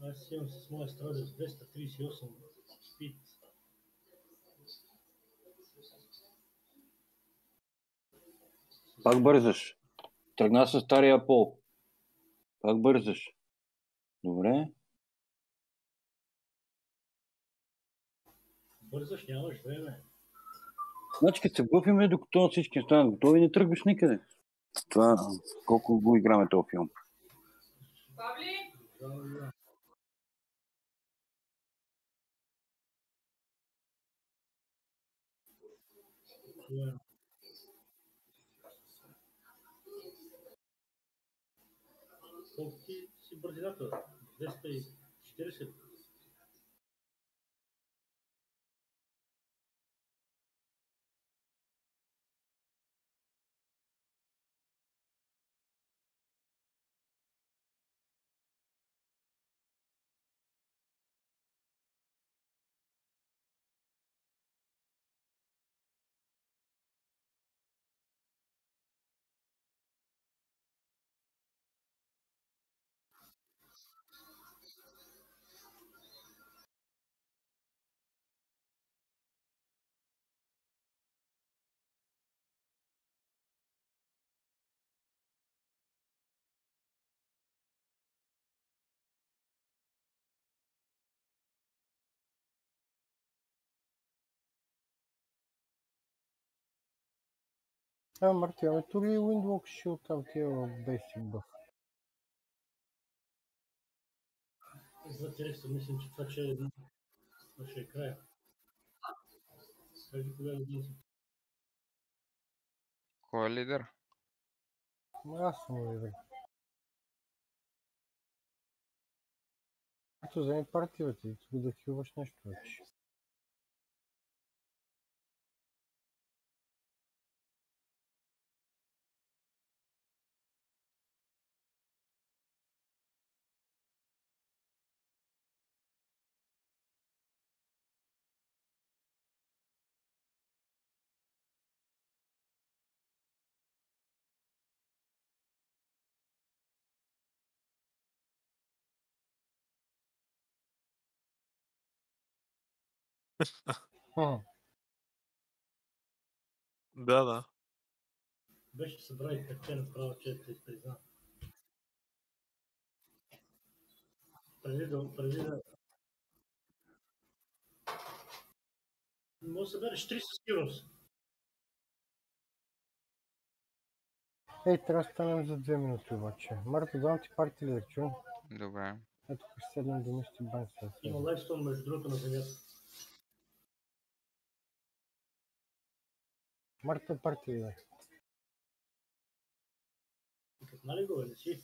Аз имам с моя страдиус 238 спид. Пак бързаш. Тръгна с стария пол. Пак бързаш. Добре. Бързаш, нямаш време. Значи, като се готвиме, докато всички станат готови, не тръгваш никъде. Това, колко го играме този филм. Павли? Да, да. Да. Колко ти си бързината? 240? А, Марти, ами то ли Windwalk ще оттам тия Basic Buff? За текста мислим, че това, че е. Това ще е края. Кажи кога е един Кой е лидер? Аз съм уверен. Ето, вземи партията и тук да хилваш нещо вече. Да, да. Беше събрали така направо, че те призна. Преди да, преди да... Може да събереш 3 със сигурност. Ей, трябва да станем за две минути обаче. Марто, давам ти парти лидер, чу? Добре. Ето, ще седнем до мисти бан сега. Има лайфстон между другото на земята. Марто е парти лидер. Къпна ли го, бе, не си?